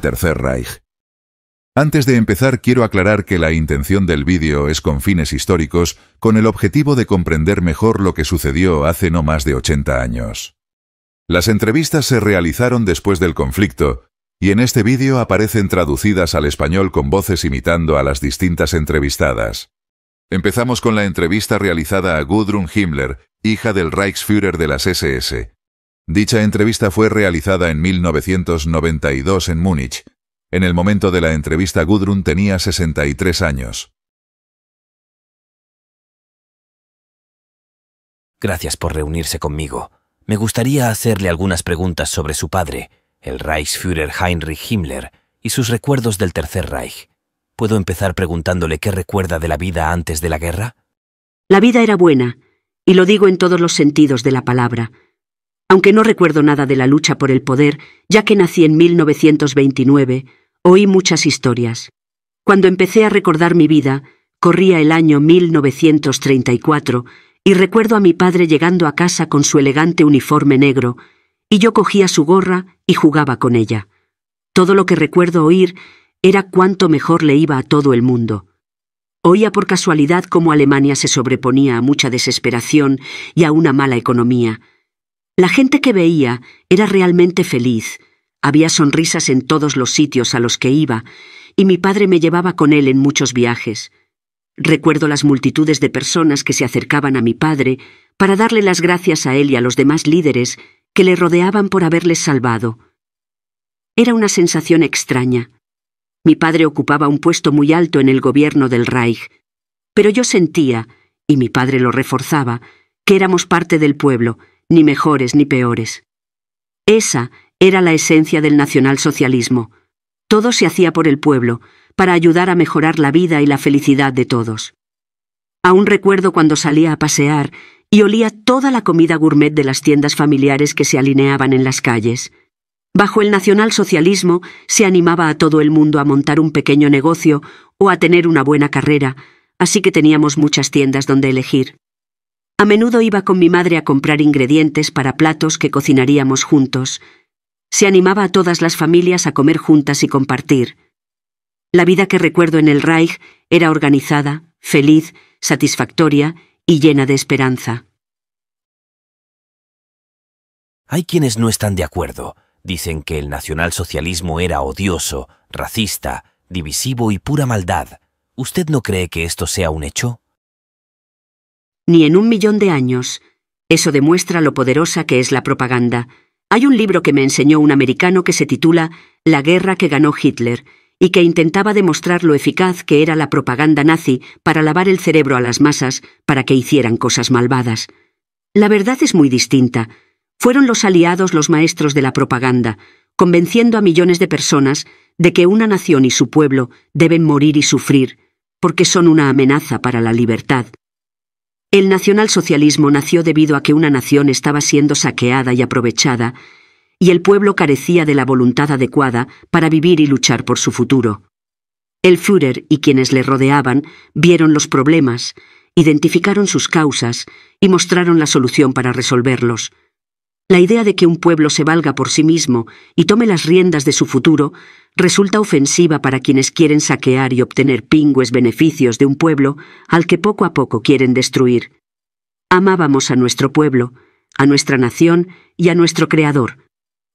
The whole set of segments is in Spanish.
Tercer Reich. Antes de empezar, quiero aclarar que la intención del vídeo es con fines históricos, con el objetivo de comprender mejor lo que sucedió hace no más de 80 años. Las entrevistas se realizaron después del conflicto, y en este vídeo aparecen traducidas al español con voces imitando a las distintas entrevistadas. Empezamos con la entrevista realizada a Gudrun Himmler, hija del Reichsführer de las SS. Dicha entrevista fue realizada en 1992 en Múnich. En el momento de la entrevista Gudrun tenía 63 años. Gracias por reunirse conmigo. Me gustaría hacerle algunas preguntas sobre su padre, el Reichsführer Heinrich Himmler, y sus recuerdos del Tercer Reich. ¿Puedo empezar preguntándole qué recuerda de la vida antes de la guerra? La vida era buena, y lo digo en todos los sentidos de la palabra. Aunque no recuerdo nada de la lucha por el poder, ya que nací en 1929, oí muchas historias. Cuando empecé a recordar mi vida, corría el año 1934, y recuerdo a mi padre llegando a casa con su elegante uniforme negro, y yo cogía su gorra y jugaba con ella. Todo lo que recuerdo oír era cuánto mejor le iba a todo el mundo. Oía por casualidad cómo Alemania se sobreponía a mucha desesperación y a una mala economía. La gente que veía era realmente feliz, había sonrisas en todos los sitios a los que iba, y mi padre me llevaba con él en muchos viajes. Recuerdo las multitudes de personas que se acercaban a mi padre para darle las gracias a él y a los demás líderes que le rodeaban por haberles salvado. Era una sensación extraña. Mi padre ocupaba un puesto muy alto en el gobierno del Reich, pero yo sentía, y mi padre lo reforzaba, que éramos parte del pueblo, ni mejores ni peores. Esa era la esencia del nacionalsocialismo. Todo se hacía por el pueblo, para ayudar a mejorar la vida y la felicidad de todos. Aún recuerdo cuando salía a pasear y olía toda la comida gourmet de las tiendas familiares que se alineaban en las calles. Bajo el nacionalsocialismo se animaba a todo el mundo a montar un pequeño negocio o a tener una buena carrera, así que teníamos muchas tiendas donde elegir. A menudo iba con mi madre a comprar ingredientes para platos que cocinaríamos juntos. Se animaba a todas las familias a comer juntas y compartir. La vida que recuerdo en el Reich era organizada, feliz, satisfactoria y llena de esperanza. Hay quienes no están de acuerdo. Dicen que el nacionalsocialismo era odioso, racista, divisivo y pura maldad. ¿Usted no cree que esto sea un hecho? Ni en un millón de años. Eso demuestra lo poderosa que es la propaganda. Hay un libro que me enseñó un americano que se titula La guerra que ganó Hitler y que intentaba demostrar lo eficaz que era la propaganda nazi para lavar el cerebro a las masas para que hicieran cosas malvadas. La verdad es muy distinta. Fueron los aliados los maestros de la propaganda, convenciendo a millones de personas de que una nación y su pueblo deben morir y sufrir, porque son una amenaza para la libertad. El nacionalsocialismo nació debido a que una nación estaba siendo saqueada y aprovechada, y el pueblo carecía de la voluntad adecuada para vivir y luchar por su futuro. El Führer y quienes le rodeaban vieron los problemas, identificaron sus causas y mostraron la solución para resolverlos. La idea de que un pueblo se valga por sí mismo y tome las riendas de su futuro resulta ofensiva para quienes quieren saquear y obtener pingües beneficios de un pueblo al que poco a poco quieren destruir. Amábamos a nuestro pueblo, a nuestra nación y a nuestro Creador,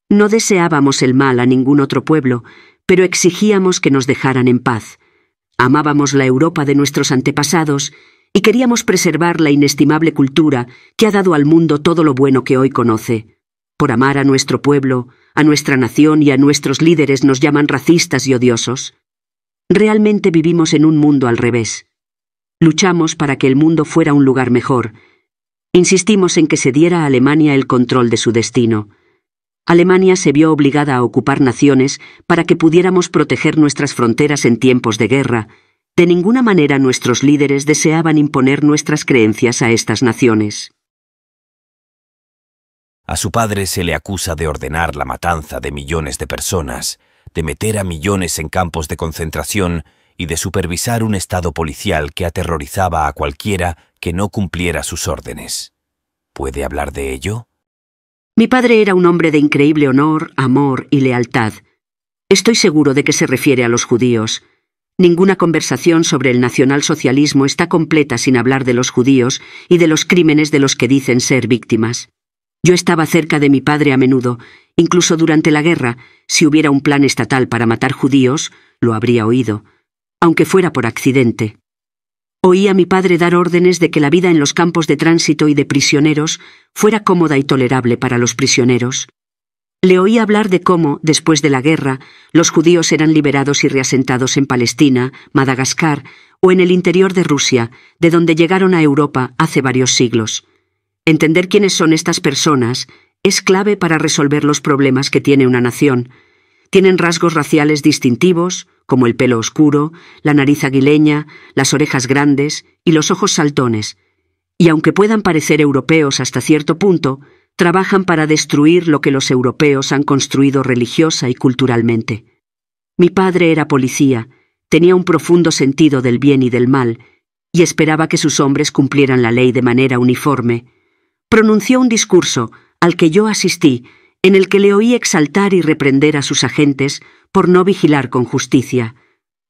no deseábamos el mal a ningún otro pueblo, pero exigíamos que nos dejaran en paz. Amábamos la Europa de nuestros antepasados y queríamos preservar la inestimable cultura que ha dado al mundo todo lo bueno que hoy conoce. Por amar a nuestro pueblo, a nuestra nación y a nuestros líderes nos llaman racistas y odiosos. Realmente vivimos en un mundo al revés. Luchamos para que el mundo fuera un lugar mejor. Insistimos en que se diera a Alemania el control de su destino. Alemania se vio obligada a ocupar naciones para que pudiéramos proteger nuestras fronteras en tiempos de guerra. De ninguna manera nuestros líderes deseaban imponer nuestras creencias a estas naciones. A su padre se le acusa de ordenar la matanza de millones de personas, de meter a millones en campos de concentración y de supervisar un estado policial que aterrorizaba a cualquiera que no cumpliera sus órdenes. ¿Puede hablar de ello? Mi padre era un hombre de increíble honor, amor y lealtad. Estoy seguro de que se refiere a los judíos. Ninguna conversación sobre el nacionalsocialismo está completa sin hablar de los judíos y de los crímenes de los que dicen ser víctimas. Yo estaba cerca de mi padre a menudo, incluso durante la guerra, si hubiera un plan estatal para matar judíos, lo habría oído, aunque fuera por accidente. Oí a mi padre dar órdenes de que la vida en los campos de tránsito y de prisioneros fuera cómoda y tolerable para los prisioneros. Le oí hablar de cómo, después de la guerra, los judíos eran liberados y reasentados en Palestina, Madagascar o en el interior de Rusia, de donde llegaron a Europa hace varios siglos. Entender quiénes son estas personas es clave para resolver los problemas que tiene una nación. Tienen rasgos raciales distintivos, como el pelo oscuro, la nariz aguileña, las orejas grandes y los ojos saltones, y aunque puedan parecer europeos hasta cierto punto, trabajan para destruir lo que los europeos han construido religiosa y culturalmente. Mi padre era policía, tenía un profundo sentido del bien y del mal, y esperaba que sus hombres cumplieran la ley de manera uniforme. Pronunció un discurso, al que yo asistí, en el que le oí exaltar y reprender a sus agentes por no vigilar con justicia.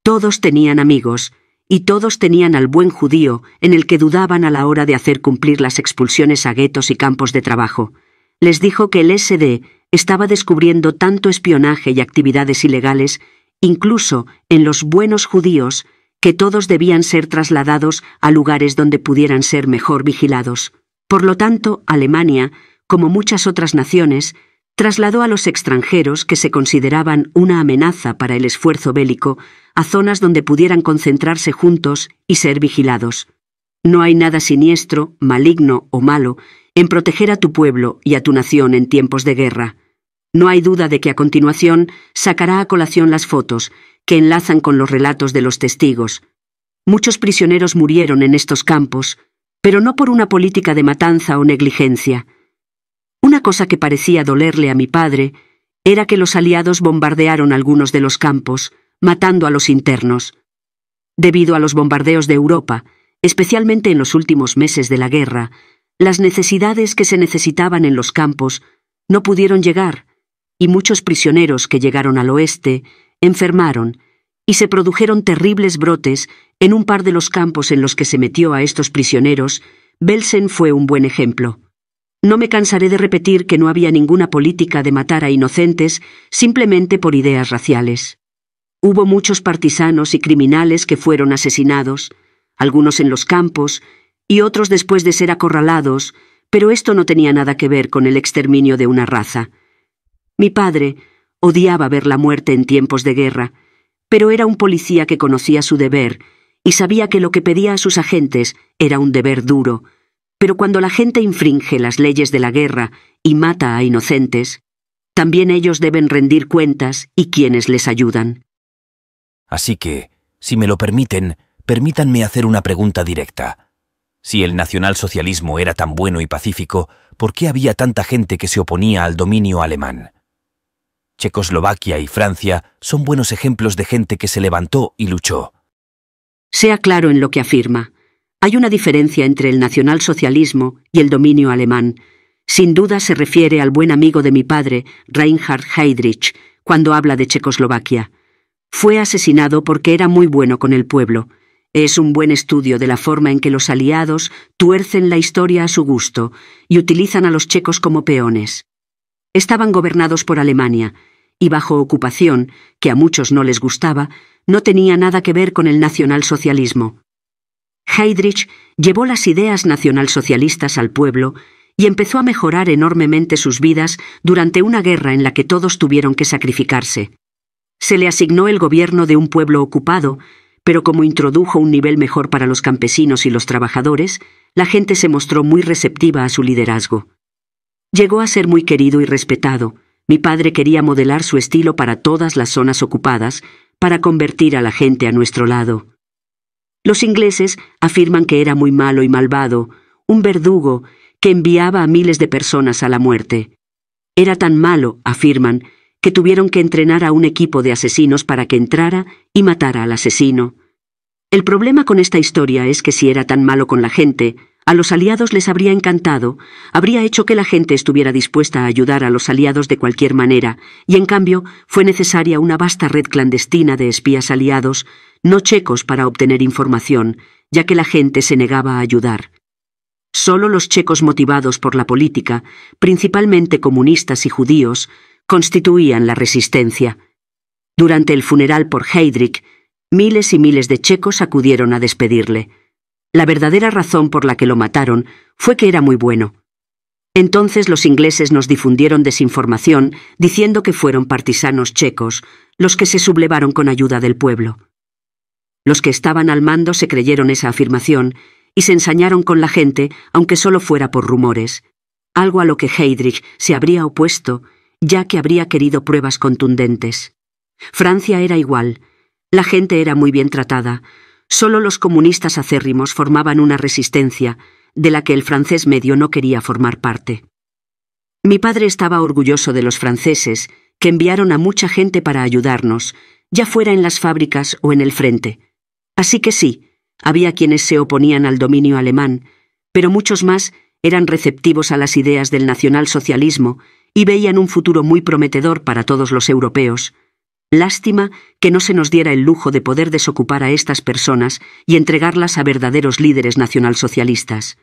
Todos tenían amigos, y todos tenían al buen judío en el que dudaban a la hora de hacer cumplir las expulsiones a guetos y campos de trabajo. Les dijo que el SD estaba descubriendo tanto espionaje y actividades ilegales, incluso en los buenos judíos, que todos debían ser trasladados a lugares donde pudieran ser mejor vigilados. Por lo tanto, Alemania, como muchas otras naciones, trasladó a los extranjeros que se consideraban una amenaza para el esfuerzo bélico a zonas donde pudieran concentrarse juntos y ser vigilados. No hay nada siniestro, maligno o malo en proteger a tu pueblo y a tu nación en tiempos de guerra. No hay duda de que a continuación sacará a colación las fotos, que enlazan con los relatos de los testigos. Muchos prisioneros murieron en estos campos, pero no por una política de matanza o negligencia. Una cosa que parecía dolerle a mi padre era que los aliados bombardearon algunos de los campos, matando a los internos. Debido a los bombardeos de Europa, especialmente en los últimos meses de la guerra, las necesidades que se necesitaban en los campos no pudieron llegar, y muchos prisioneros que llegaron al oeste enfermaron, y se produjeron terribles brotes en un par de los campos en los que se metió a estos prisioneros, Belsen fue un buen ejemplo. No me cansaré de repetir que no había ninguna política de matar a inocentes simplemente por ideas raciales. Hubo muchos partisanos y criminales que fueron asesinados, algunos en los campos y otros después de ser acorralados, pero esto no tenía nada que ver con el exterminio de una raza. Mi padre odiaba ver la muerte en tiempos de guerra, pero era un policía que conocía su deber y sabía que lo que pedía a sus agentes era un deber duro, pero cuando la gente infringe las leyes de la guerra y mata a inocentes, también ellos deben rendir cuentas y quienes les ayudan. Así que, si me lo permiten, permítanme hacer una pregunta directa. Si el nacionalsocialismo era tan bueno y pacífico, ¿por qué había tanta gente que se oponía al dominio alemán? Checoslovaquia y Francia son buenos ejemplos de gente que se levantó y luchó. Sea claro en lo que afirma. Hay una diferencia entre el nacionalsocialismo y el dominio alemán. Sin duda se refiere al buen amigo de mi padre, Reinhard Heydrich, cuando habla de Checoslovaquia. Fue asesinado porque era muy bueno con el pueblo. Es un buen estudio de la forma en que los aliados tuercen la historia a su gusto y utilizan a los checos como peones. Estaban gobernados por Alemania, y bajo ocupación, que a muchos no les gustaba, no tenía nada que ver con el nacionalsocialismo. Heydrich llevó las ideas nacionalsocialistas al pueblo y empezó a mejorar enormemente sus vidas durante una guerra en la que todos tuvieron que sacrificarse. Se le asignó el gobierno de un pueblo ocupado, pero como introdujo un nivel mejor para los campesinos y los trabajadores, la gente se mostró muy receptiva a su liderazgo. Llegó a ser muy querido y respetado. Mi padre quería modelar su estilo para todas las zonas ocupadas, para convertir a la gente a nuestro lado. Los ingleses afirman que era muy malo y malvado, un verdugo que enviaba a miles de personas a la muerte. Era tan malo, afirman, que tuvieron que entrenar a un equipo de asesinos para que entrara y matara al asesino. El problema con esta historia es que si era tan malo con la gente, A los aliados les habría encantado, habría hecho que la gente estuviera dispuesta a ayudar a los aliados de cualquier manera, y en cambio fue necesaria una vasta red clandestina de espías aliados, no checos para obtener información, ya que la gente se negaba a ayudar. Solo los checos motivados por la política, principalmente comunistas y judíos, constituían la resistencia. Durante el funeral por Heydrich, miles y miles de checos acudieron a despedirle. La verdadera razón por la que lo mataron fue que era muy bueno. Entonces los ingleses nos difundieron desinformación diciendo que fueron partisanos checos, los que se sublevaron con ayuda del pueblo. Los que estaban al mando se creyeron esa afirmación y se ensañaron con la gente, aunque solo fuera por rumores, algo a lo que Heydrich se habría opuesto, ya que habría querido pruebas contundentes. Francia era igual, la gente era muy bien tratada, Solo los comunistas acérrimos formaban una resistencia, de la que el francés medio no quería formar parte. Mi padre estaba orgulloso de los franceses, que enviaron a mucha gente para ayudarnos, ya fuera en las fábricas o en el frente. Así que sí, había quienes se oponían al dominio alemán, pero muchos más eran receptivos a las ideas del nacionalsocialismo y veían un futuro muy prometedor para todos los europeos. Lástima que no se nos diera el lujo de poder desocupar a estas personas y entregarlas a verdaderos líderes nacionalsocialistas.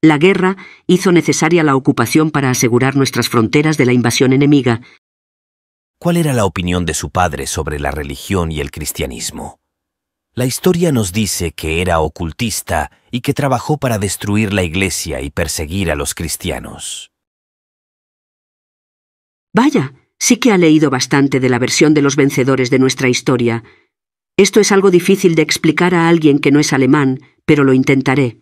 La guerra hizo necesaria la ocupación para asegurar nuestras fronteras de la invasión enemiga. ¿Cuál era la opinión de su padre sobre la religión y el cristianismo? La historia nos dice que era ocultista y que trabajó para destruir la iglesia y perseguir a los cristianos. Vaya, sí que ha leído bastante de la versión de los vencedores de nuestra historia. Esto es algo difícil de explicar a alguien que no es alemán, pero lo intentaré.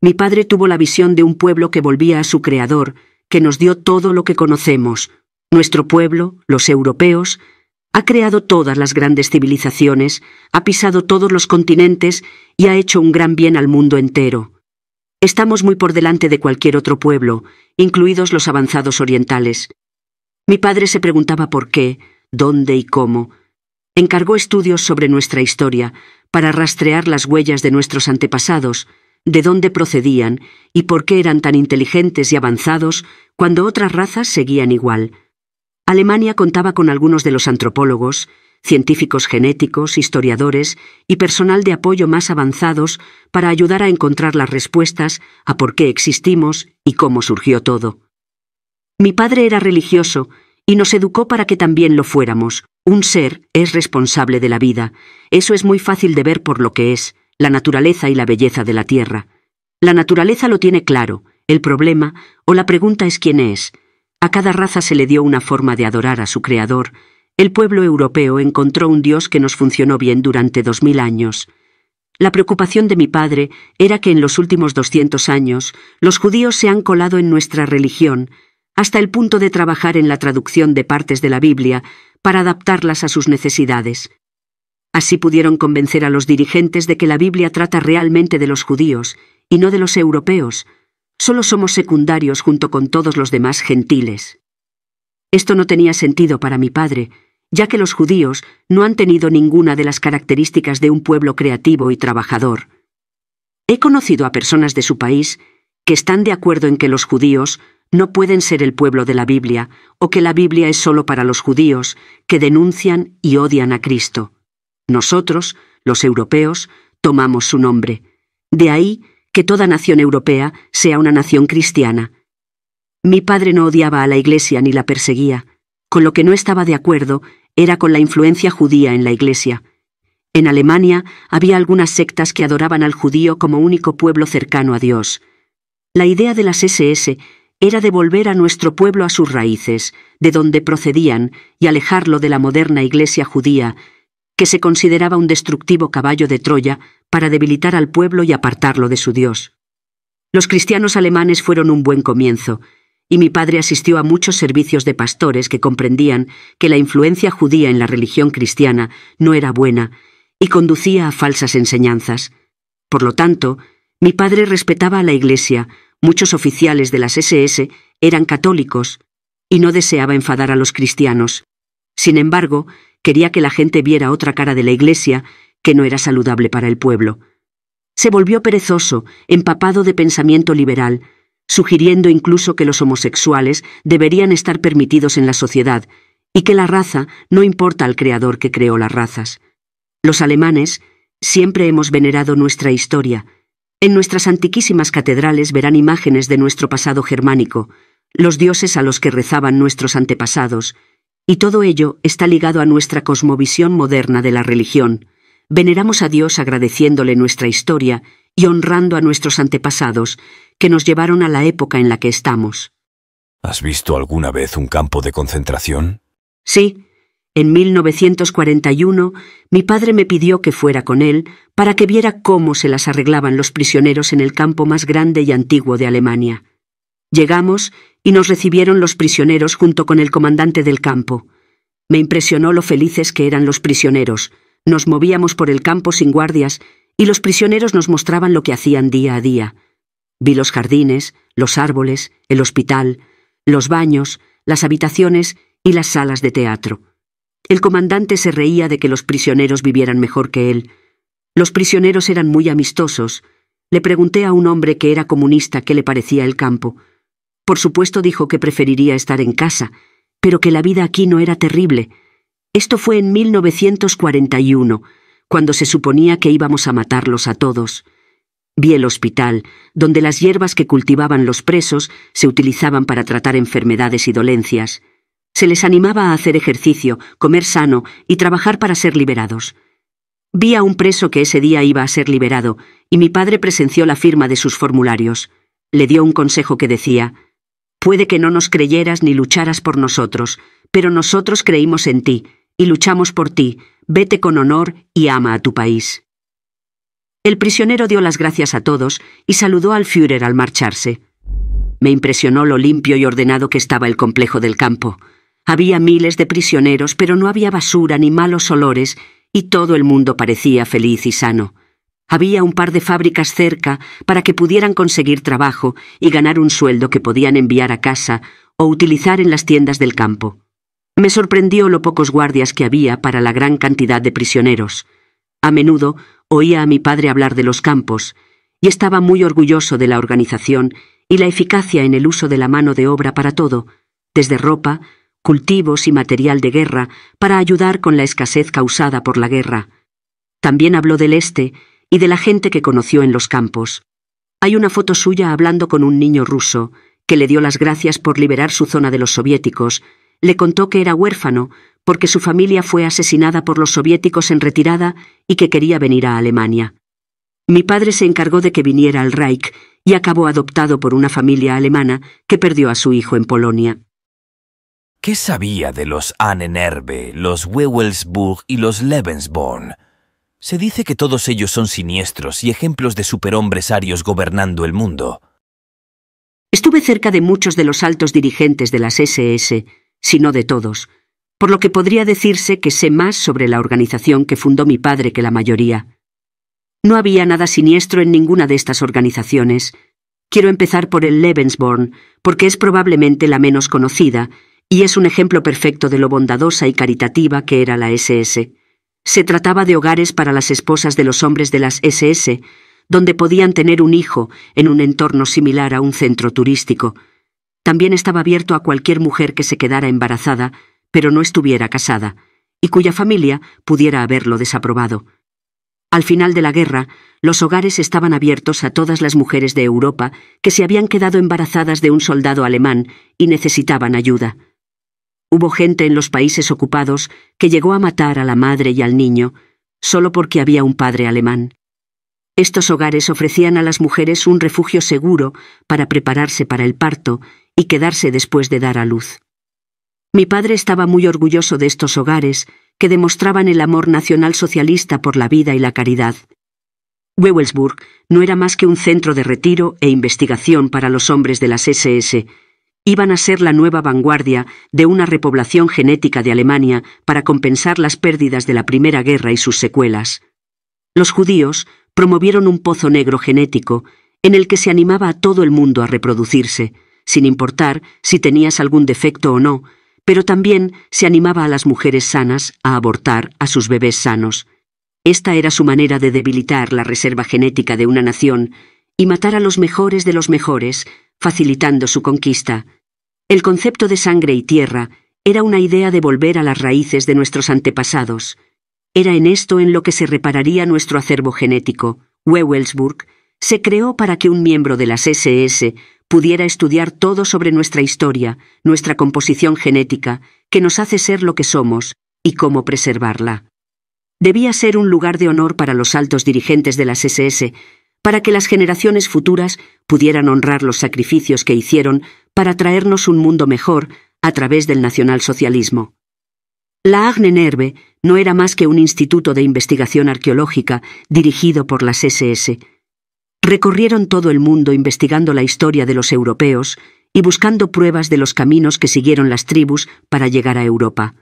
Mi padre tuvo la visión de un pueblo que volvía a su creador, que nos dio todo lo que conocemos. Nuestro pueblo, los europeos, ha creado todas las grandes civilizaciones, ha pisado todos los continentes y ha hecho un gran bien al mundo entero. Estamos muy por delante de cualquier otro pueblo, incluidos los avanzados orientales. Mi padre se preguntaba por qué, dónde y cómo. Encargó estudios sobre nuestra historia para rastrear las huellas de nuestros antepasados, de dónde procedían y por qué eran tan inteligentes y avanzados cuando otras razas seguían igual. Alemania contaba con algunos de los antropólogos, científicos genéticos, historiadores y personal de apoyo más avanzados para ayudar a encontrar las respuestas a por qué existimos y cómo surgió todo. Mi padre era religioso y nos educó para que también lo fuéramos. Un ser es responsable de la vida. Eso es muy fácil de ver por lo que es, la naturaleza y la belleza de la tierra. La naturaleza lo tiene claro. El problema o la pregunta es quién es. A cada raza se le dio una forma de adorar a su creador. El pueblo europeo encontró un Dios que nos funcionó bien durante dos mil años. La preocupación de mi padre era que en los últimos doscientos años los judíos se han colado en nuestra religión, hasta el punto de trabajar en la traducción de partes de la Biblia para adaptarlas a sus necesidades. Así pudieron convencer a los dirigentes de que la Biblia trata realmente de los judíos y no de los europeos. Solo somos secundarios junto con todos los demás gentiles. Esto no tenía sentido para mi padre, ya que los judíos no han tenido ninguna de las características de un pueblo creativo y trabajador. He conocido a personas de su país que están de acuerdo en que los judíos no pueden ser el pueblo de la Biblia, o que la Biblia es solo para los judíos, que denuncian y odian a Cristo. Nosotros, los europeos, tomamos su nombre. De ahí que toda nación europea sea una nación cristiana. Mi padre no odiaba a la Iglesia ni la perseguía. Con lo que no estaba de acuerdo era con la influencia judía en la Iglesia. En Alemania había algunas sectas que adoraban al judío como único pueblo cercano a Dios. La idea de las SS era devolver a nuestro pueblo a sus raíces, de donde procedían, y alejarlo de la moderna Iglesia judía, que se consideraba un destructivo caballo de Troya para debilitar al pueblo y apartarlo de su Dios. Los cristianos alemanes fueron un buen comienzo, y mi padre asistió a muchos servicios de pastores que comprendían que la influencia judía en la religión cristiana no era buena y conducía a falsas enseñanzas. Por lo tanto, mi padre respetaba a la Iglesia, Muchos oficiales de las SS eran católicos y no deseaba enfadar a los cristianos. Sin embargo, quería que la gente viera otra cara de la Iglesia que no era saludable para el pueblo. Se volvió perezoso, empapado de pensamiento liberal, sugiriendo incluso que los homosexuales deberían estar permitidos en la sociedad y que la raza no importa al creador que creó las razas. Los alemanes siempre hemos venerado nuestra historia. En nuestras antiquísimas catedrales verán imágenes de nuestro pasado germánico, los dioses a los que rezaban nuestros antepasados, y todo ello está ligado a nuestra cosmovisión moderna de la religión. Veneramos a Dios agradeciéndole nuestra historia y honrando a nuestros antepasados, que nos llevaron a la época en la que estamos. ¿Has visto alguna vez un campo de concentración? Sí. En 1941 mi padre me pidió que fuera con él para que viera cómo se las arreglaban los prisioneros en el campo más grande y antiguo de Alemania. Llegamos y nos recibieron los prisioneros junto con el comandante del campo. Me impresionó lo felices que eran los prisioneros. Nos movíamos por el campo sin guardias y los prisioneros nos mostraban lo que hacían día a día. Vi los jardines, los árboles, el hospital, los baños, las habitaciones y las salas de teatro. El comandante se reía de que los prisioneros vivieran mejor que él. Los prisioneros eran muy amistosos. Le pregunté a un hombre que era comunista qué le parecía el campo. Por supuesto dijo que preferiría estar en casa, pero que la vida aquí no era terrible. Esto fue en 1941, cuando se suponía que íbamos a matarlos a todos. Vi el hospital, donde las hierbas que cultivaban los presos se utilizaban para tratar enfermedades y dolencias. Se les animaba a hacer ejercicio, comer sano y trabajar para ser liberados. Vi a un preso que ese día iba a ser liberado, y mi padre presenció la firma de sus formularios. Le dio un consejo que decía, Puede que no nos creyeras ni lucharas por nosotros, pero nosotros creímos en ti y luchamos por ti. Vete con honor y ama a tu país. El prisionero dio las gracias a todos y saludó al Führer al marcharse. Me impresionó lo limpio y ordenado que estaba el complejo del campo. Había miles de prisioneros, pero no había basura ni malos olores, y todo el mundo parecía feliz y sano. Había un par de fábricas cerca para que pudieran conseguir trabajo y ganar un sueldo que podían enviar a casa o utilizar en las tiendas del campo. Me sorprendió lo pocos guardias que había para la gran cantidad de prisioneros. A menudo oía a mi padre hablar de los campos, y estaba muy orgulloso de la organización y la eficacia en el uso de la mano de obra para todo, desde ropa, cultivos y material de guerra, para ayudar con la escasez causada por la guerra. También habló del Este y de la gente que conoció en los campos. Hay una foto suya hablando con un niño ruso, que le dio las gracias por liberar su zona de los soviéticos, le contó que era huérfano porque su familia fue asesinada por los soviéticos en retirada y que quería venir a Alemania. Mi padre se encargó de que viniera al Reich y acabó adoptado por una familia alemana que perdió a su hijo en Polonia. ¿Qué sabía de los Annenerbe, los Wewelsburg y los Lebensborn? Se dice que todos ellos son siniestros y ejemplos de superhombres arios gobernando el mundo. Estuve cerca de muchos de los altos dirigentes de las SS, si no de todos, por lo que podría decirse que sé más sobre la organización que fundó mi padre que la mayoría. No había nada siniestro en ninguna de estas organizaciones. Quiero empezar por el Lebensborn, porque es probablemente la menos conocida, y es un ejemplo perfecto de lo bondadosa y caritativa que era la SS. Se trataba de hogares para las esposas de los hombres de las SS, donde podían tener un hijo en un entorno similar a un centro turístico. También estaba abierto a cualquier mujer que se quedara embarazada, pero no estuviera casada, y cuya familia pudiera haberlo desaprobado. Al final de la guerra, los hogares estaban abiertos a todas las mujeres de Europa que se habían quedado embarazadas de un soldado alemán y necesitaban ayuda. Hubo gente en los países ocupados que llegó a matar a la madre y al niño solo porque había un padre alemán. Estos hogares ofrecían a las mujeres un refugio seguro para prepararse para el parto y quedarse después de dar a luz. Mi padre estaba muy orgulloso de estos hogares que demostraban el amor nacional socialista por la vida y la caridad. Wewelsburg no era más que un centro de retiro e investigación para los hombres de las SS, iban a ser la nueva vanguardia de una repoblación genética de Alemania para compensar las pérdidas de la Primera Guerra y sus secuelas. Los judíos promovieron un pozo negro genético en el que se animaba a todo el mundo a reproducirse, sin importar si tenías algún defecto o no, pero también se animaba a las mujeres sanas a abortar a sus bebés sanos. Esta era su manera de debilitar la reserva genética de una nación y matar a los mejores de los mejores, facilitando su conquista. El concepto de sangre y tierra era una idea de volver a las raíces de nuestros antepasados. Era en esto en lo que se repararía nuestro acervo genético. Wewelsburg se creó para que un miembro de las SS pudiera estudiar todo sobre nuestra historia, nuestra composición genética, que nos hace ser lo que somos, y cómo preservarla. Debía ser un lugar de honor para los altos dirigentes de las SS, para que las generaciones futuras pudieran honrar los sacrificios que hicieron para traernos un mundo mejor a través del nacionalsocialismo. La Agnenerve no era más que un instituto de investigación arqueológica dirigido por las SS. Recorrieron todo el mundo investigando la historia de los europeos y buscando pruebas de los caminos que siguieron las tribus para llegar a Europa.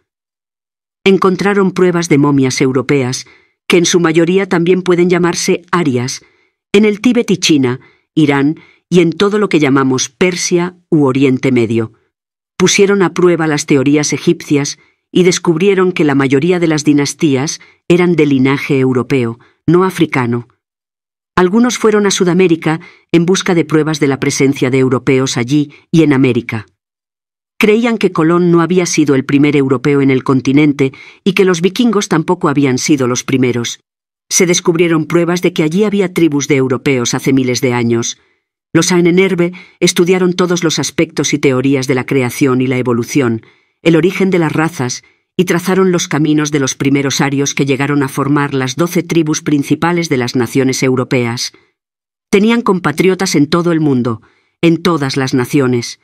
Encontraron pruebas de momias europeas, que en su mayoría también pueden llamarse arias, en el Tíbet y China, Irán y en todo lo que llamamos Persia u Oriente Medio. Pusieron a prueba las teorías egipcias y descubrieron que la mayoría de las dinastías eran de linaje europeo, no africano. Algunos fueron a Sudamérica en busca de pruebas de la presencia de europeos allí y en América. Creían que Colón no había sido el primer europeo en el continente y que los vikingos tampoco habían sido los primeros. Se descubrieron pruebas de que allí había tribus de europeos hace miles de años. Los Aenenerve estudiaron todos los aspectos y teorías de la creación y la evolución, el origen de las razas, y trazaron los caminos de los primeros arios que llegaron a formar las doce tribus principales de las naciones europeas. Tenían compatriotas en todo el mundo, en todas las naciones.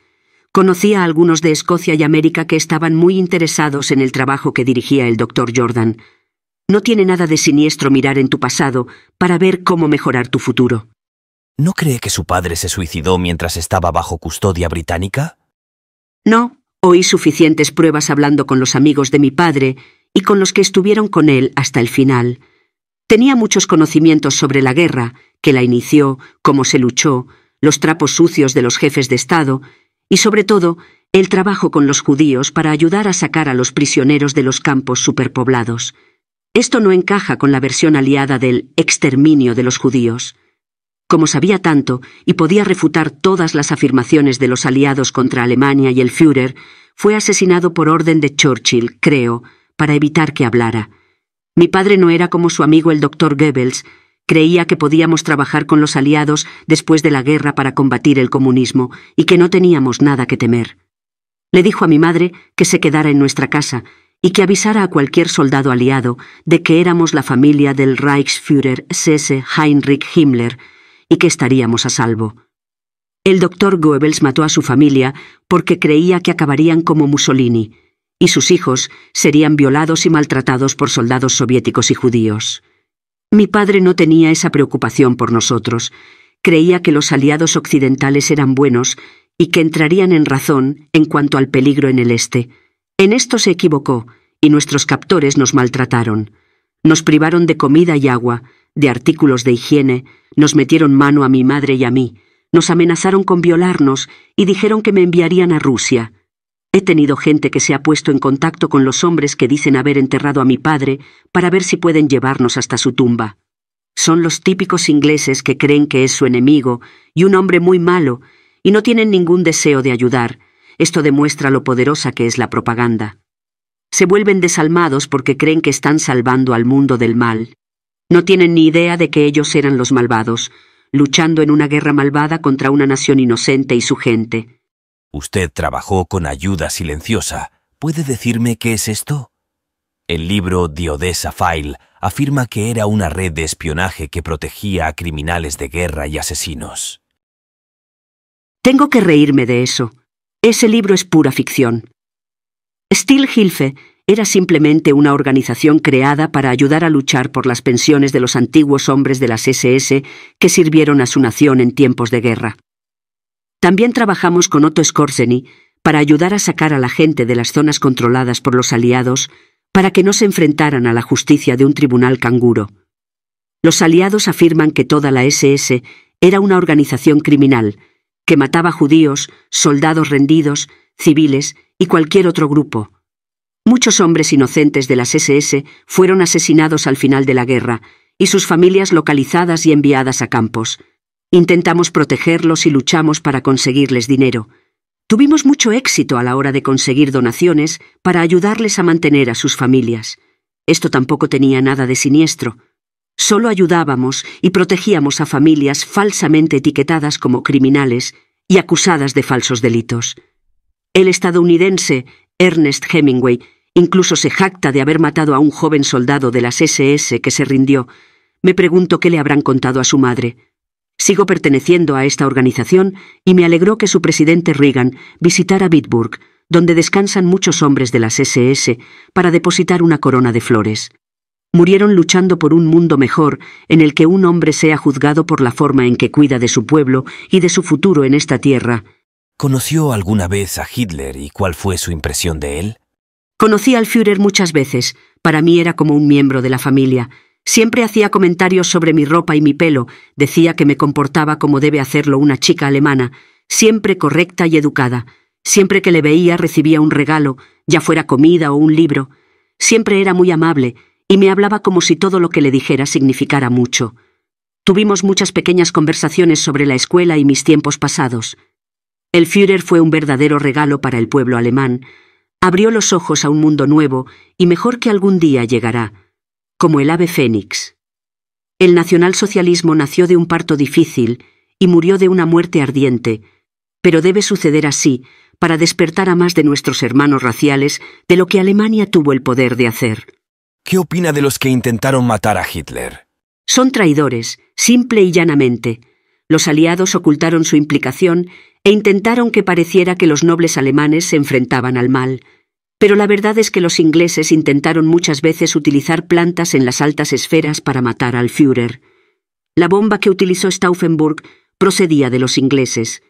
Conocía a algunos de Escocia y América que estaban muy interesados en el trabajo que dirigía el doctor Jordan. No tiene nada de siniestro mirar en tu pasado para ver cómo mejorar tu futuro. ¿No cree que su padre se suicidó mientras estaba bajo custodia británica? No, oí suficientes pruebas hablando con los amigos de mi padre y con los que estuvieron con él hasta el final. Tenía muchos conocimientos sobre la guerra, que la inició, cómo se luchó, los trapos sucios de los jefes de Estado y sobre todo el trabajo con los judíos para ayudar a sacar a los prisioneros de los campos superpoblados. Esto no encaja con la versión aliada del exterminio de los judíos. Como sabía tanto y podía refutar todas las afirmaciones de los aliados contra Alemania y el Führer, fue asesinado por orden de Churchill, creo, para evitar que hablara. Mi padre no era como su amigo el doctor Goebbels, creía que podíamos trabajar con los aliados después de la guerra para combatir el comunismo y que no teníamos nada que temer. Le dijo a mi madre que se quedara en nuestra casa y que avisara a cualquier soldado aliado de que éramos la familia del Reichsführer Sesse Heinrich Himmler y que estaríamos a salvo. El doctor Goebbels mató a su familia porque creía que acabarían como Mussolini, y sus hijos serían violados y maltratados por soldados soviéticos y judíos. Mi padre no tenía esa preocupación por nosotros. Creía que los aliados occidentales eran buenos y que entrarían en razón en cuanto al peligro en el este. En esto se equivocó, y nuestros captores nos maltrataron. Nos privaron de comida y agua, de artículos de higiene, nos metieron mano a mi madre y a mí, nos amenazaron con violarnos y dijeron que me enviarían a Rusia. He tenido gente que se ha puesto en contacto con los hombres que dicen haber enterrado a mi padre para ver si pueden llevarnos hasta su tumba. Son los típicos ingleses que creen que es su enemigo y un hombre muy malo, y no tienen ningún deseo de ayudar, esto demuestra lo poderosa que es la propaganda. Se vuelven desalmados porque creen que están salvando al mundo del mal. No tienen ni idea de que ellos eran los malvados, luchando en una guerra malvada contra una nación inocente y su gente. Usted trabajó con ayuda silenciosa. ¿Puede decirme qué es esto? El libro The Odessa File afirma que era una red de espionaje que protegía a criminales de guerra y asesinos. Tengo que reírme de eso. Ese libro es pura ficción. Hilfe era simplemente una organización creada para ayudar a luchar por las pensiones de los antiguos hombres de las SS que sirvieron a su nación en tiempos de guerra. También trabajamos con Otto Skorzeny para ayudar a sacar a la gente de las zonas controladas por los aliados para que no se enfrentaran a la justicia de un tribunal canguro. Los aliados afirman que toda la SS era una organización criminal, que mataba judíos, soldados rendidos, civiles y cualquier otro grupo. Muchos hombres inocentes de las SS fueron asesinados al final de la guerra, y sus familias localizadas y enviadas a campos. Intentamos protegerlos y luchamos para conseguirles dinero. Tuvimos mucho éxito a la hora de conseguir donaciones para ayudarles a mantener a sus familias. Esto tampoco tenía nada de siniestro. Solo ayudábamos y protegíamos a familias falsamente etiquetadas como criminales y acusadas de falsos delitos. El estadounidense Ernest Hemingway incluso se jacta de haber matado a un joven soldado de las SS que se rindió. Me pregunto qué le habrán contado a su madre. Sigo perteneciendo a esta organización y me alegró que su presidente Reagan visitara Bitburg, donde descansan muchos hombres de las SS, para depositar una corona de flores. Murieron luchando por un mundo mejor en el que un hombre sea juzgado por la forma en que cuida de su pueblo y de su futuro en esta tierra. ¿Conoció alguna vez a Hitler y cuál fue su impresión de él? Conocí al Führer muchas veces. Para mí era como un miembro de la familia. Siempre hacía comentarios sobre mi ropa y mi pelo, decía que me comportaba como debe hacerlo una chica alemana, siempre correcta y educada. Siempre que le veía recibía un regalo, ya fuera comida o un libro. Siempre era muy amable y me hablaba como si todo lo que le dijera significara mucho. Tuvimos muchas pequeñas conversaciones sobre la escuela y mis tiempos pasados. El Führer fue un verdadero regalo para el pueblo alemán. Abrió los ojos a un mundo nuevo y mejor que algún día llegará como el ave fénix. El nacionalsocialismo nació de un parto difícil y murió de una muerte ardiente, pero debe suceder así para despertar a más de nuestros hermanos raciales de lo que Alemania tuvo el poder de hacer. ¿Qué opina de los que intentaron matar a Hitler? Son traidores, simple y llanamente. Los aliados ocultaron su implicación e intentaron que pareciera que los nobles alemanes se enfrentaban al mal. Pero la verdad es que los ingleses intentaron muchas veces utilizar plantas en las altas esferas para matar al Führer. La bomba que utilizó Stauffenburg procedía de los ingleses.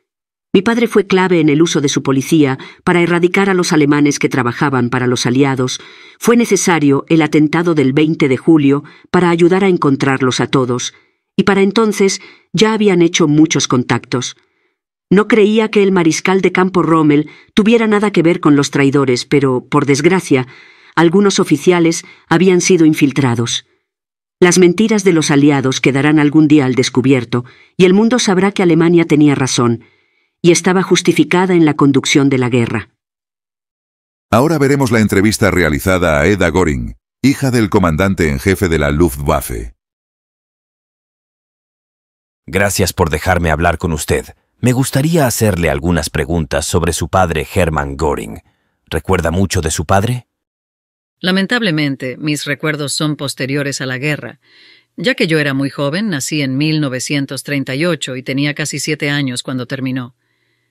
Mi padre fue clave en el uso de su policía para erradicar a los alemanes que trabajaban para los aliados. Fue necesario el atentado del 20 de julio para ayudar a encontrarlos a todos, y para entonces ya habían hecho muchos contactos. No creía que el mariscal de campo Rommel tuviera nada que ver con los traidores, pero, por desgracia, algunos oficiales habían sido infiltrados. Las mentiras de los aliados quedarán algún día al descubierto, y el mundo sabrá que Alemania tenía razón, y estaba justificada en la conducción de la guerra. Ahora veremos la entrevista realizada a Eda Goring, hija del comandante en jefe de la Luftwaffe. Gracias por dejarme hablar con usted. Me gustaría hacerle algunas preguntas sobre su padre Hermann Göring. ¿Recuerda mucho de su padre? Lamentablemente, mis recuerdos son posteriores a la guerra. Ya que yo era muy joven, nací en 1938 y tenía casi siete años cuando terminó.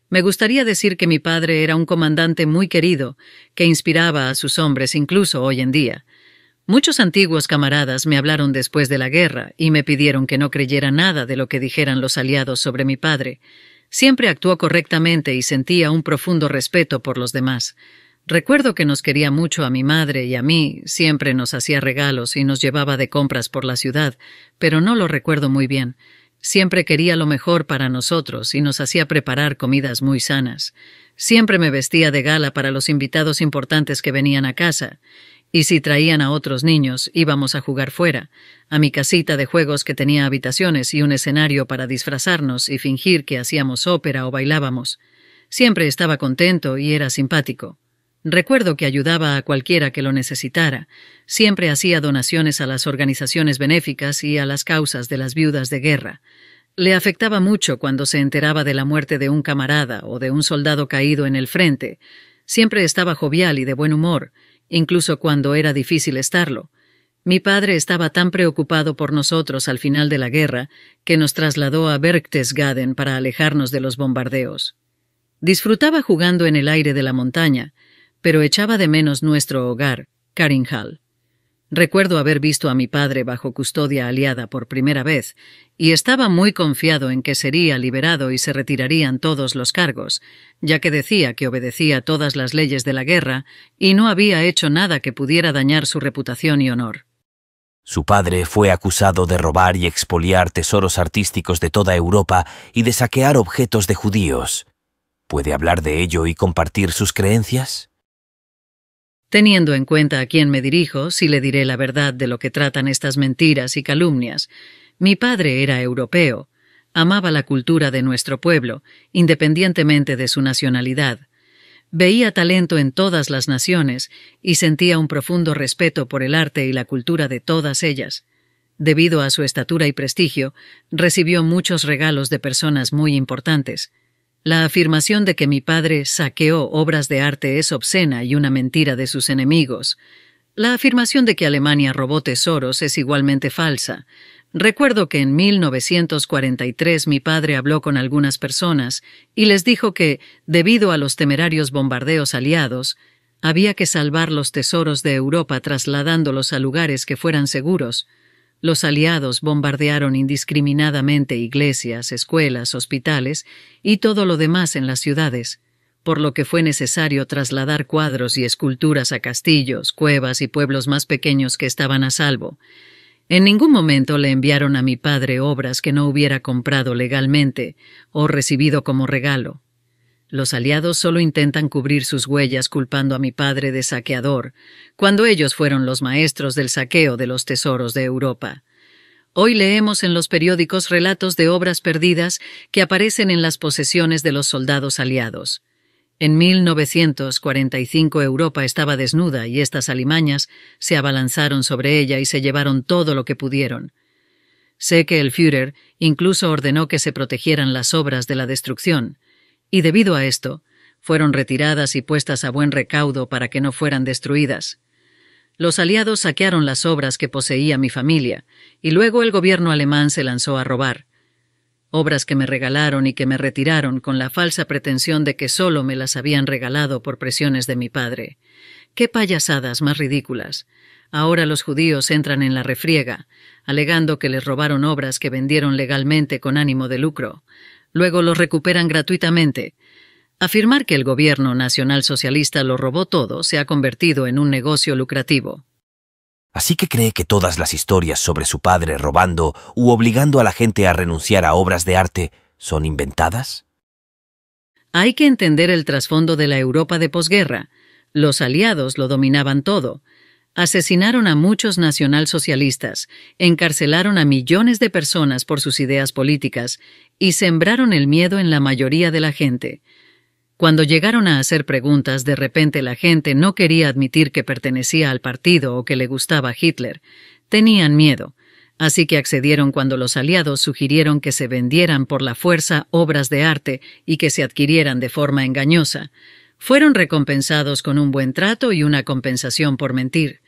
Me gustaría decir que mi padre era un comandante muy querido, que inspiraba a sus hombres incluso hoy en día. Muchos antiguos camaradas me hablaron después de la guerra y me pidieron que no creyera nada de lo que dijeran los aliados sobre mi padre, Siempre actuó correctamente y sentía un profundo respeto por los demás. Recuerdo que nos quería mucho a mi madre y a mí, siempre nos hacía regalos y nos llevaba de compras por la ciudad, pero no lo recuerdo muy bien. Siempre quería lo mejor para nosotros y nos hacía preparar comidas muy sanas. Siempre me vestía de gala para los invitados importantes que venían a casa. Y si traían a otros niños, íbamos a jugar fuera, a mi casita de juegos que tenía habitaciones y un escenario para disfrazarnos y fingir que hacíamos ópera o bailábamos. Siempre estaba contento y era simpático. Recuerdo que ayudaba a cualquiera que lo necesitara. Siempre hacía donaciones a las organizaciones benéficas y a las causas de las viudas de guerra. Le afectaba mucho cuando se enteraba de la muerte de un camarada o de un soldado caído en el frente. Siempre estaba jovial y de buen humor, incluso cuando era difícil estarlo. Mi padre estaba tan preocupado por nosotros al final de la guerra que nos trasladó a Berchtesgaden para alejarnos de los bombardeos. Disfrutaba jugando en el aire de la montaña, pero echaba de menos nuestro hogar, Karinhal. Recuerdo haber visto a mi padre bajo custodia aliada por primera vez, y estaba muy confiado en que sería liberado y se retirarían todos los cargos, ya que decía que obedecía todas las leyes de la guerra y no había hecho nada que pudiera dañar su reputación y honor. Su padre fue acusado de robar y expoliar tesoros artísticos de toda Europa y de saquear objetos de judíos. ¿Puede hablar de ello y compartir sus creencias? Teniendo en cuenta a quién me dirijo, si le diré la verdad de lo que tratan estas mentiras y calumnias. Mi padre era europeo, amaba la cultura de nuestro pueblo, independientemente de su nacionalidad. Veía talento en todas las naciones y sentía un profundo respeto por el arte y la cultura de todas ellas. Debido a su estatura y prestigio, recibió muchos regalos de personas muy importantes. La afirmación de que mi padre saqueó obras de arte es obscena y una mentira de sus enemigos. La afirmación de que Alemania robó tesoros es igualmente falsa. Recuerdo que en 1943 mi padre habló con algunas personas y les dijo que, debido a los temerarios bombardeos aliados, había que salvar los tesoros de Europa trasladándolos a lugares que fueran seguros. Los aliados bombardearon indiscriminadamente iglesias, escuelas, hospitales y todo lo demás en las ciudades, por lo que fue necesario trasladar cuadros y esculturas a castillos, cuevas y pueblos más pequeños que estaban a salvo. En ningún momento le enviaron a mi padre obras que no hubiera comprado legalmente o recibido como regalo. Los aliados solo intentan cubrir sus huellas culpando a mi padre de saqueador, cuando ellos fueron los maestros del saqueo de los tesoros de Europa. Hoy leemos en los periódicos relatos de obras perdidas que aparecen en las posesiones de los soldados aliados. En 1945 Europa estaba desnuda y estas alimañas se abalanzaron sobre ella y se llevaron todo lo que pudieron. Sé que el Führer incluso ordenó que se protegieran las obras de la destrucción, y debido a esto, fueron retiradas y puestas a buen recaudo para que no fueran destruidas. Los aliados saquearon las obras que poseía mi familia, y luego el gobierno alemán se lanzó a robar. Obras que me regalaron y que me retiraron con la falsa pretensión de que solo me las habían regalado por presiones de mi padre. ¡Qué payasadas más ridículas! Ahora los judíos entran en la refriega, alegando que les robaron obras que vendieron legalmente con ánimo de lucro luego los recuperan gratuitamente. Afirmar que el gobierno nacional socialista lo robó todo se ha convertido en un negocio lucrativo. Así que cree que todas las historias sobre su padre robando u obligando a la gente a renunciar a obras de arte son inventadas? Hay que entender el trasfondo de la Europa de posguerra. Los aliados lo dominaban todo, Asesinaron a muchos nacionalsocialistas, encarcelaron a millones de personas por sus ideas políticas y sembraron el miedo en la mayoría de la gente. Cuando llegaron a hacer preguntas, de repente la gente no quería admitir que pertenecía al partido o que le gustaba Hitler. Tenían miedo, así que accedieron cuando los aliados sugirieron que se vendieran por la fuerza obras de arte y que se adquirieran de forma engañosa. Fueron recompensados con un buen trato y una compensación por mentir.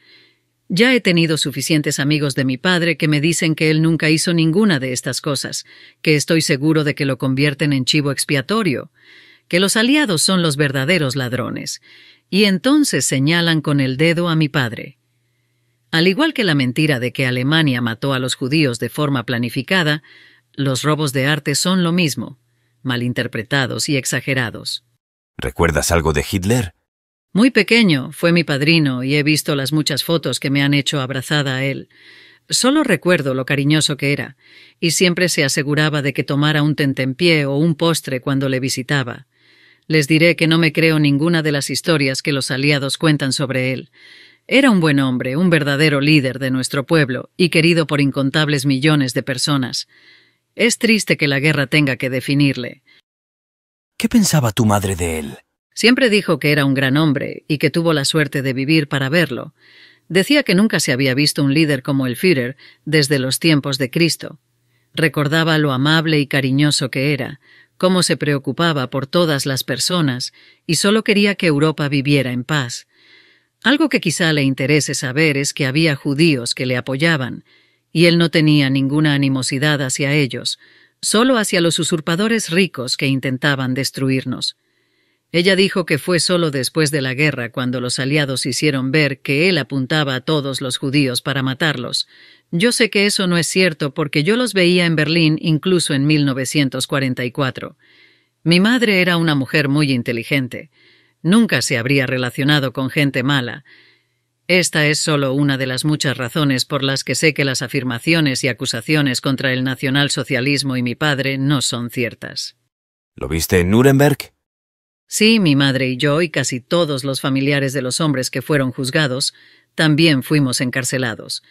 Ya he tenido suficientes amigos de mi padre que me dicen que él nunca hizo ninguna de estas cosas, que estoy seguro de que lo convierten en chivo expiatorio, que los aliados son los verdaderos ladrones, y entonces señalan con el dedo a mi padre. Al igual que la mentira de que Alemania mató a los judíos de forma planificada, los robos de arte son lo mismo, malinterpretados y exagerados. ¿Recuerdas algo de Hitler? Muy pequeño, fue mi padrino y he visto las muchas fotos que me han hecho abrazada a él. Solo recuerdo lo cariñoso que era, y siempre se aseguraba de que tomara un tentempié o un postre cuando le visitaba. Les diré que no me creo ninguna de las historias que los aliados cuentan sobre él. Era un buen hombre, un verdadero líder de nuestro pueblo, y querido por incontables millones de personas. Es triste que la guerra tenga que definirle. ¿Qué pensaba tu madre de él? Siempre dijo que era un gran hombre y que tuvo la suerte de vivir para verlo. Decía que nunca se había visto un líder como el Führer desde los tiempos de Cristo. Recordaba lo amable y cariñoso que era, cómo se preocupaba por todas las personas y solo quería que Europa viviera en paz. Algo que quizá le interese saber es que había judíos que le apoyaban, y él no tenía ninguna animosidad hacia ellos, solo hacia los usurpadores ricos que intentaban destruirnos. Ella dijo que fue solo después de la guerra cuando los aliados hicieron ver que él apuntaba a todos los judíos para matarlos. Yo sé que eso no es cierto porque yo los veía en Berlín incluso en 1944. Mi madre era una mujer muy inteligente. Nunca se habría relacionado con gente mala. Esta es solo una de las muchas razones por las que sé que las afirmaciones y acusaciones contra el nacionalsocialismo y mi padre no son ciertas. ¿Lo viste en Nuremberg? Sí, mi madre y yo y casi todos los familiares de los hombres que fueron juzgados también fuimos encarcelados.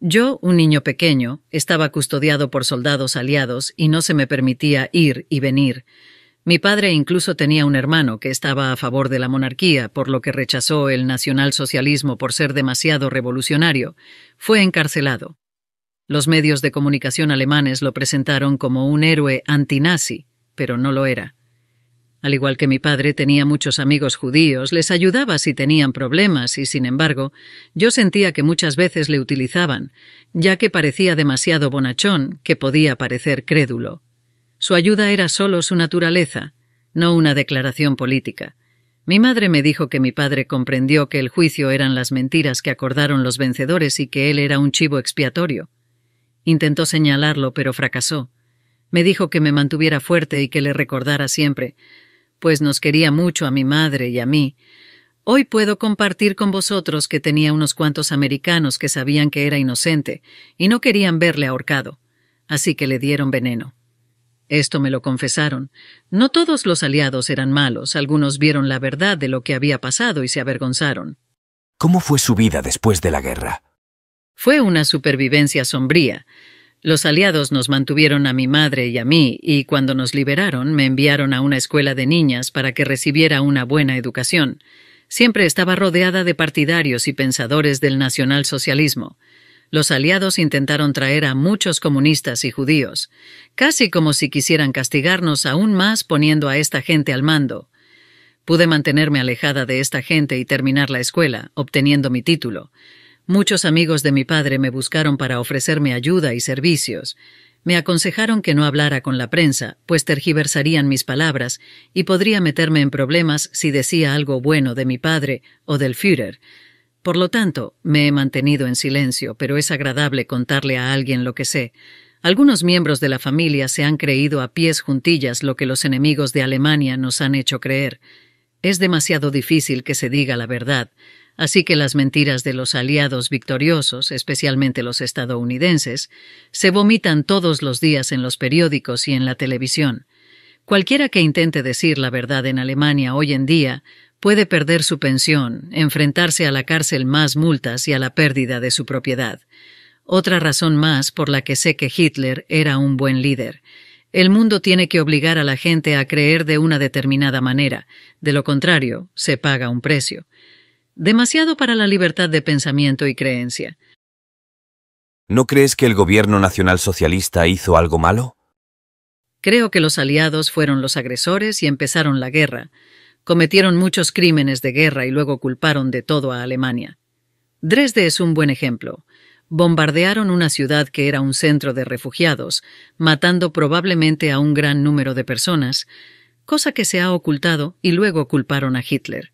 Yo, un niño pequeño, estaba custodiado por soldados aliados y no se me permitía ir y venir. Mi padre incluso tenía un hermano que estaba a favor de la monarquía, por lo que rechazó el nacionalsocialismo por ser demasiado revolucionario. Fue encarcelado. Los medios de comunicación alemanes lo presentaron como un héroe antinazi, pero no lo era. Al igual que mi padre tenía muchos amigos judíos, les ayudaba si tenían problemas y, sin embargo, yo sentía que muchas veces le utilizaban, ya que parecía demasiado bonachón, que podía parecer crédulo. Su ayuda era solo su naturaleza, no una declaración política. Mi madre me dijo que mi padre comprendió que el juicio eran las mentiras que acordaron los vencedores y que él era un chivo expiatorio. Intentó señalarlo, pero fracasó. Me dijo que me mantuviera fuerte y que le recordara siempre pues nos quería mucho a mi madre y a mí. Hoy puedo compartir con vosotros que tenía unos cuantos americanos que sabían que era inocente y no querían verle ahorcado, así que le dieron veneno. Esto me lo confesaron. No todos los aliados eran malos, algunos vieron la verdad de lo que había pasado y se avergonzaron. ¿Cómo fue su vida después de la guerra? Fue una supervivencia sombría. Los aliados nos mantuvieron a mi madre y a mí, y cuando nos liberaron me enviaron a una escuela de niñas para que recibiera una buena educación. Siempre estaba rodeada de partidarios y pensadores del nacionalsocialismo. Los aliados intentaron traer a muchos comunistas y judíos, casi como si quisieran castigarnos aún más poniendo a esta gente al mando. Pude mantenerme alejada de esta gente y terminar la escuela, obteniendo mi título. Muchos amigos de mi padre me buscaron para ofrecerme ayuda y servicios. Me aconsejaron que no hablara con la prensa, pues tergiversarían mis palabras y podría meterme en problemas si decía algo bueno de mi padre o del Führer. Por lo tanto, me he mantenido en silencio, pero es agradable contarle a alguien lo que sé. Algunos miembros de la familia se han creído a pies juntillas lo que los enemigos de Alemania nos han hecho creer. Es demasiado difícil que se diga la verdad, Así que las mentiras de los aliados victoriosos, especialmente los estadounidenses, se vomitan todos los días en los periódicos y en la televisión. Cualquiera que intente decir la verdad en Alemania hoy en día puede perder su pensión, enfrentarse a la cárcel más multas y a la pérdida de su propiedad. Otra razón más por la que sé que Hitler era un buen líder. El mundo tiene que obligar a la gente a creer de una determinada manera, de lo contrario, se paga un precio demasiado para la libertad de pensamiento y creencia. ¿No crees que el gobierno nacionalsocialista hizo algo malo? Creo que los aliados fueron los agresores y empezaron la guerra. Cometieron muchos crímenes de guerra y luego culparon de todo a Alemania. Dresde es un buen ejemplo. Bombardearon una ciudad que era un centro de refugiados, matando probablemente a un gran número de personas, cosa que se ha ocultado y luego culparon a Hitler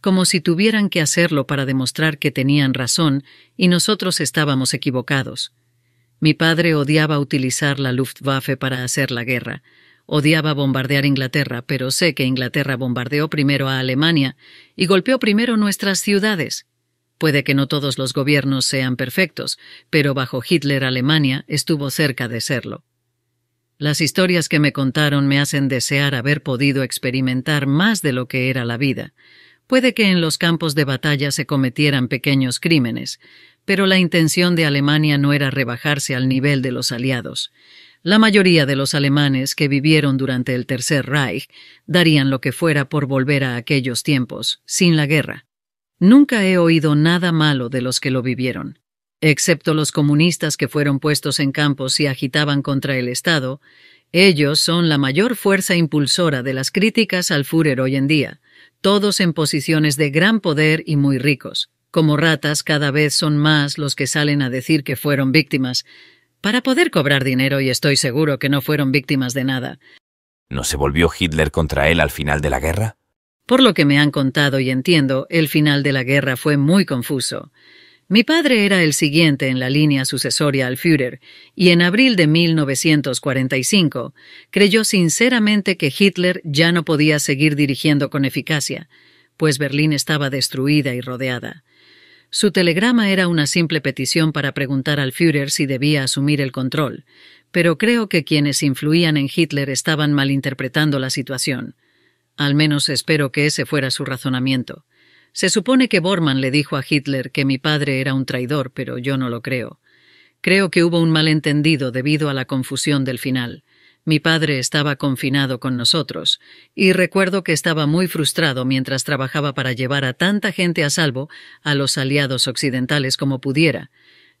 como si tuvieran que hacerlo para demostrar que tenían razón y nosotros estábamos equivocados. Mi padre odiaba utilizar la Luftwaffe para hacer la guerra. Odiaba bombardear Inglaterra, pero sé que Inglaterra bombardeó primero a Alemania y golpeó primero nuestras ciudades. Puede que no todos los gobiernos sean perfectos, pero bajo Hitler Alemania estuvo cerca de serlo. Las historias que me contaron me hacen desear haber podido experimentar más de lo que era la vida, Puede que en los campos de batalla se cometieran pequeños crímenes, pero la intención de Alemania no era rebajarse al nivel de los aliados. La mayoría de los alemanes que vivieron durante el Tercer Reich darían lo que fuera por volver a aquellos tiempos, sin la guerra. Nunca he oído nada malo de los que lo vivieron. Excepto los comunistas que fueron puestos en campos y agitaban contra el Estado, ellos son la mayor fuerza impulsora de las críticas al Führer hoy en día, todos en posiciones de gran poder y muy ricos. Como ratas, cada vez son más los que salen a decir que fueron víctimas, para poder cobrar dinero y estoy seguro que no fueron víctimas de nada. ¿No se volvió Hitler contra él al final de la guerra? Por lo que me han contado y entiendo, el final de la guerra fue muy confuso. Mi padre era el siguiente en la línea sucesoria al Führer, y en abril de 1945 creyó sinceramente que Hitler ya no podía seguir dirigiendo con eficacia, pues Berlín estaba destruida y rodeada. Su telegrama era una simple petición para preguntar al Führer si debía asumir el control, pero creo que quienes influían en Hitler estaban malinterpretando la situación. Al menos espero que ese fuera su razonamiento. Se supone que Bormann le dijo a Hitler que mi padre era un traidor, pero yo no lo creo. Creo que hubo un malentendido debido a la confusión del final. Mi padre estaba confinado con nosotros, y recuerdo que estaba muy frustrado mientras trabajaba para llevar a tanta gente a salvo a los aliados occidentales como pudiera,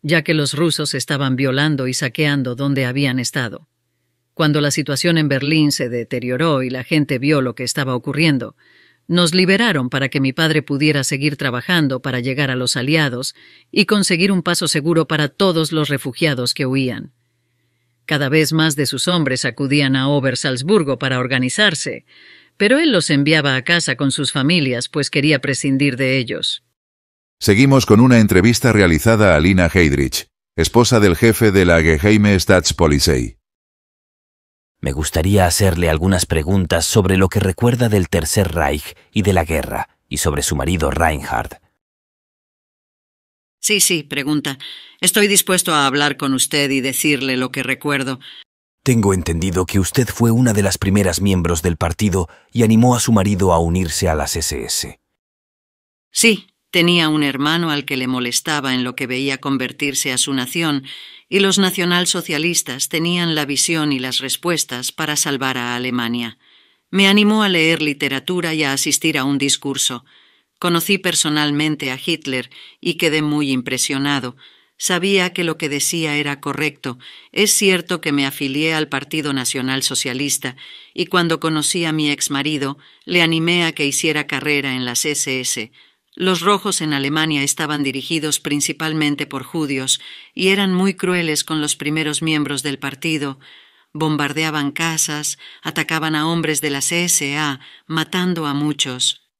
ya que los rusos estaban violando y saqueando donde habían estado. Cuando la situación en Berlín se deterioró y la gente vio lo que estaba ocurriendo, nos liberaron para que mi padre pudiera seguir trabajando para llegar a los aliados y conseguir un paso seguro para todos los refugiados que huían. Cada vez más de sus hombres acudían a Obersalzburgo para organizarse, pero él los enviaba a casa con sus familias, pues quería prescindir de ellos. Seguimos con una entrevista realizada a Lina Heydrich, esposa del jefe de la Geheime Staatspolizei. Me gustaría hacerle algunas preguntas sobre lo que recuerda del Tercer Reich y de la guerra, y sobre su marido Reinhard. Sí, sí, pregunta. Estoy dispuesto a hablar con usted y decirle lo que recuerdo. Tengo entendido que usted fue una de las primeras miembros del partido y animó a su marido a unirse a las SS. Sí, tenía un hermano al que le molestaba en lo que veía convertirse a su nación y los nacionalsocialistas tenían la visión y las respuestas para salvar a Alemania. Me animó a leer literatura y a asistir a un discurso. Conocí personalmente a Hitler y quedé muy impresionado. Sabía que lo que decía era correcto. Es cierto que me afilié al Partido Nacional Socialista y cuando conocí a mi exmarido le animé a que hiciera carrera en las SS, los rojos en Alemania estaban dirigidos principalmente por judíos y eran muy crueles con los primeros miembros del partido. Bombardeaban casas, atacaban a hombres de la CSA, matando a muchos.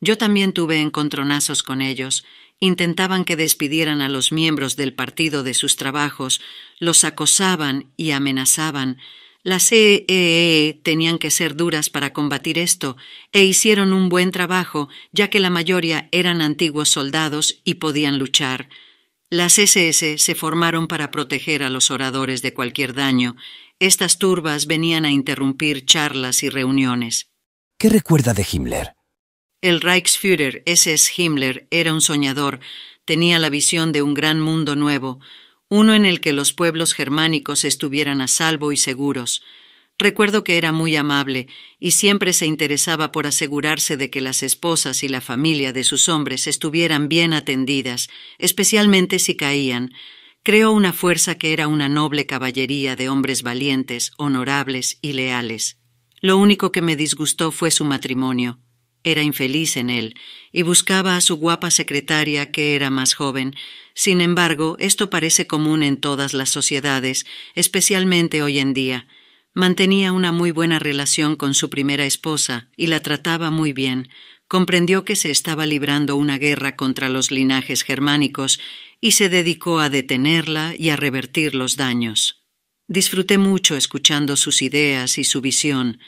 Yo también tuve encontronazos con ellos. Intentaban que despidieran a los miembros del partido de sus trabajos, los acosaban y amenazaban, las CEE e tenían que ser duras para combatir esto, e hicieron un buen trabajo, ya que la mayoría eran antiguos soldados y podían luchar. Las SS se formaron para proteger a los oradores de cualquier daño. Estas turbas venían a interrumpir charlas y reuniones. ¿Qué recuerda de Himmler? El Reichsführer SS Himmler era un soñador, tenía la visión de un gran mundo nuevo, uno en el que los pueblos germánicos estuvieran a salvo y seguros. Recuerdo que era muy amable y siempre se interesaba por asegurarse de que las esposas y la familia de sus hombres estuvieran bien atendidas, especialmente si caían. Creó una fuerza que era una noble caballería de hombres valientes, honorables y leales. Lo único que me disgustó fue su matrimonio. Era infeliz en él y buscaba a su guapa secretaria que era más joven, sin embargo, esto parece común en todas las sociedades, especialmente hoy en día. Mantenía una muy buena relación con su primera esposa y la trataba muy bien. Comprendió que se estaba librando una guerra contra los linajes germánicos y se dedicó a detenerla y a revertir los daños. Disfruté mucho escuchando sus ideas y su visión.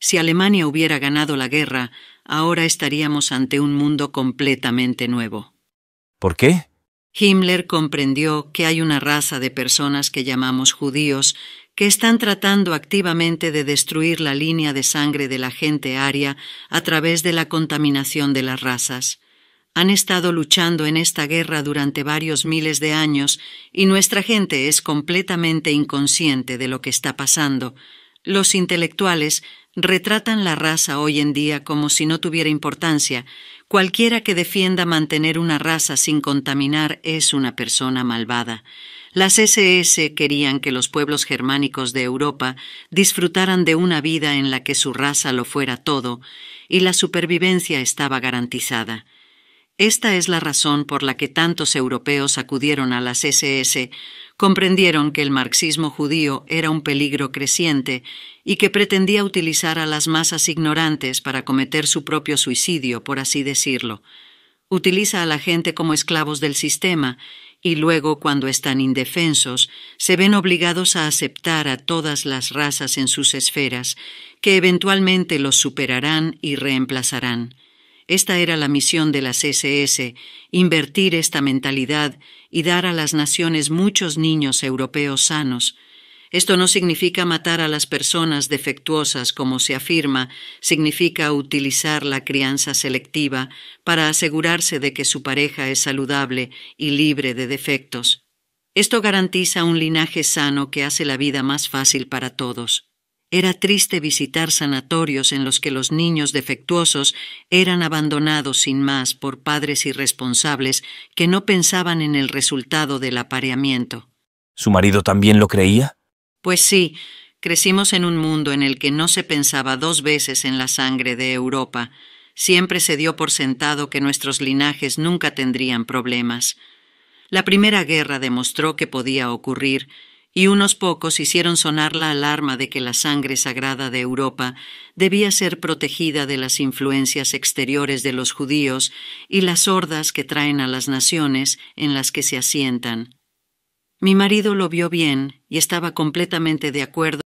Si Alemania hubiera ganado la guerra, ahora estaríamos ante un mundo completamente nuevo. ¿Por qué? Himmler comprendió que hay una raza de personas que llamamos judíos que están tratando activamente de destruir la línea de sangre de la gente aria a través de la contaminación de las razas. Han estado luchando en esta guerra durante varios miles de años y nuestra gente es completamente inconsciente de lo que está pasando. Los intelectuales retratan la raza hoy en día como si no tuviera importancia, Cualquiera que defienda mantener una raza sin contaminar es una persona malvada. Las SS querían que los pueblos germánicos de Europa disfrutaran de una vida en la que su raza lo fuera todo, y la supervivencia estaba garantizada. Esta es la razón por la que tantos europeos acudieron a las SS, comprendieron que el marxismo judío era un peligro creciente y que pretendía utilizar a las masas ignorantes para cometer su propio suicidio, por así decirlo. Utiliza a la gente como esclavos del sistema y luego, cuando están indefensos, se ven obligados a aceptar a todas las razas en sus esferas, que eventualmente los superarán y reemplazarán. Esta era la misión de las SS, invertir esta mentalidad y dar a las naciones muchos niños europeos sanos. Esto no significa matar a las personas defectuosas, como se afirma, significa utilizar la crianza selectiva para asegurarse de que su pareja es saludable y libre de defectos. Esto garantiza un linaje sano que hace la vida más fácil para todos. Era triste visitar sanatorios en los que los niños defectuosos eran abandonados sin más por padres irresponsables que no pensaban en el resultado del apareamiento. ¿Su marido también lo creía? Pues sí, crecimos en un mundo en el que no se pensaba dos veces en la sangre de Europa. Siempre se dio por sentado que nuestros linajes nunca tendrían problemas. La Primera Guerra demostró que podía ocurrir, y unos pocos hicieron sonar la alarma de que la sangre sagrada de Europa debía ser protegida de las influencias exteriores de los judíos y las hordas que traen a las naciones en las que se asientan. Mi marido lo vio bien y estaba completamente de acuerdo